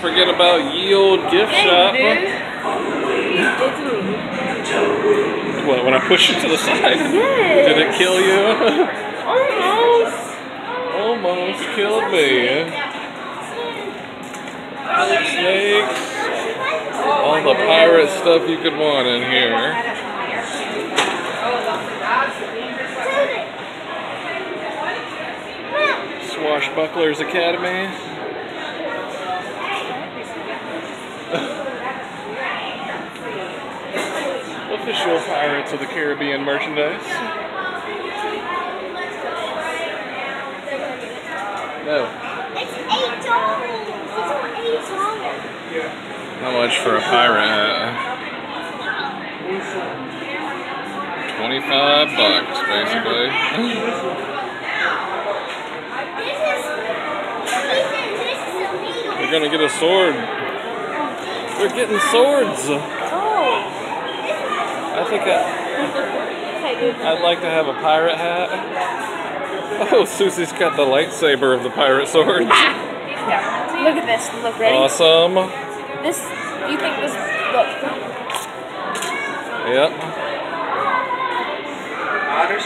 forget about Yield Gift Shop. What, when I push it to the side? Yes. Did it kill you? Almost. Almost killed me. Snakes. All the pirate stuff you could want in here. Swashbucklers Academy. Official Pirates of the Caribbean merchandise. No. It's eight dollars. It's only eight dollars. How much for a pirate 25 bucks, basically. We're gonna get a sword. We're getting swords. I think I, I'd like to have a pirate hat. Oh, Susie's got the lightsaber of the pirate sword. Look at this. Look ready. Awesome. This. You think this? Look. Yep. Otters.